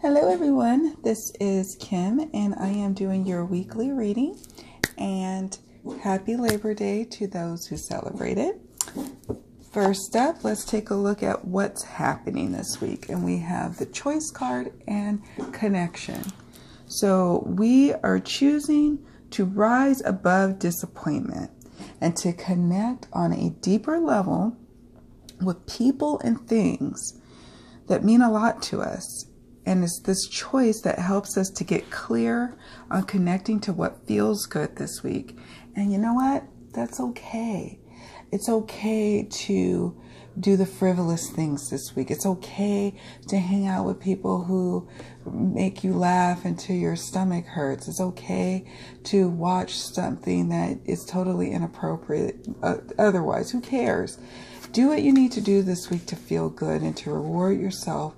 Hello, everyone. This is Kim, and I am doing your weekly reading. And happy Labor Day to those who celebrate it. First up, let's take a look at what's happening this week. And we have the choice card and connection. So we are choosing to rise above disappointment and to connect on a deeper level with people and things that mean a lot to us. And it's this choice that helps us to get clear on connecting to what feels good this week. And you know what? That's okay. It's okay to do the frivolous things this week. It's okay to hang out with people who make you laugh until your stomach hurts. It's okay to watch something that is totally inappropriate. Uh, otherwise, who cares? Do what you need to do this week to feel good and to reward yourself.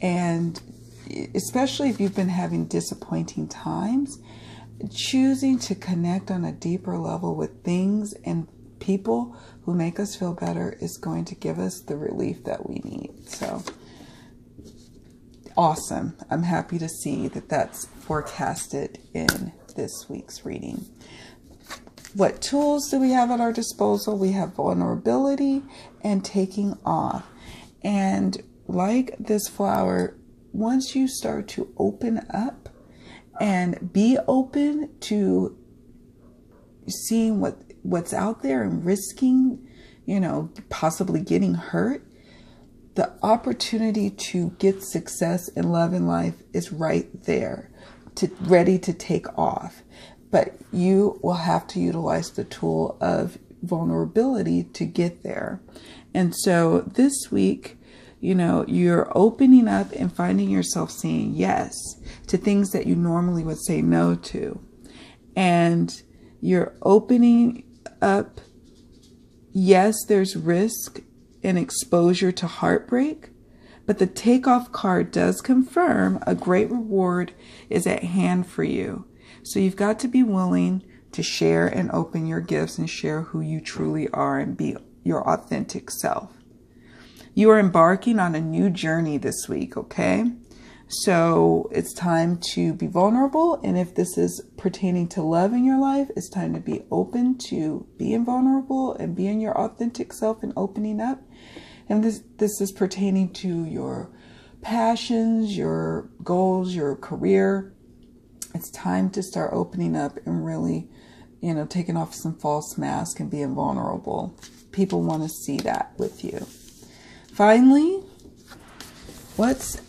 And especially if you've been having disappointing times, choosing to connect on a deeper level with things and people who make us feel better is going to give us the relief that we need. So, awesome. I'm happy to see that that's forecasted in this week's reading. What tools do we have at our disposal? We have vulnerability and taking off. And like this flower, once you start to open up and be open to seeing what what's out there and risking, you know, possibly getting hurt, the opportunity to get success in love and life is right there, to ready to take off. But you will have to utilize the tool of vulnerability to get there. And so this week, you know, you're opening up and finding yourself saying yes to things that you normally would say no to. And you're opening up, yes, there's risk and exposure to heartbreak, but the takeoff card does confirm a great reward is at hand for you. So you've got to be willing to share and open your gifts and share who you truly are and be your authentic self. You are embarking on a new journey this week, okay? So it's time to be vulnerable. And if this is pertaining to love in your life, it's time to be open to being vulnerable and being your authentic self and opening up. And this, this is pertaining to your passions, your goals, your career. It's time to start opening up and really, you know, taking off some false mask and being vulnerable. People want to see that with you. Finally, what's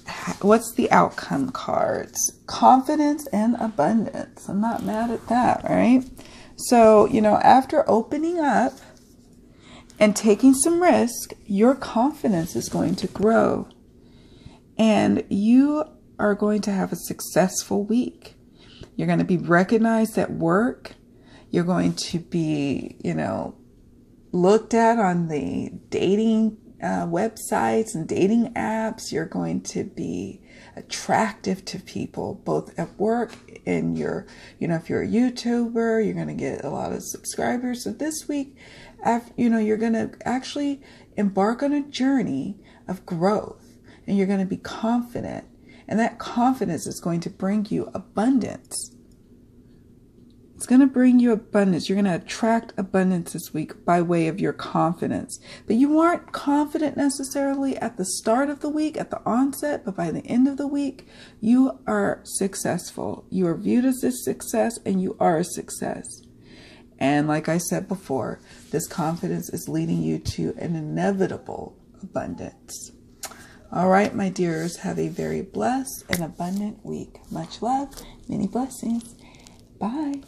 what's the outcome cards? Confidence and abundance. I'm not mad at that, right? So, you know, after opening up and taking some risk, your confidence is going to grow. And you are going to have a successful week. You're going to be recognized at work. You're going to be, you know, looked at on the dating uh, websites and dating apps. You're going to be attractive to people both at work and your, you know, if you're a YouTuber, you're going to get a lot of subscribers. So this week, after, you know, you're going to actually embark on a journey of growth and you're going to be confident. And that confidence is going to bring you abundance. It's going to bring you abundance. You're going to attract abundance this week by way of your confidence. But you aren't confident necessarily at the start of the week, at the onset, but by the end of the week, you are successful. You are viewed as a success and you are a success. And like I said before, this confidence is leading you to an inevitable abundance. All right, my dears, have a very blessed and abundant week. Much love, many blessings. Bye.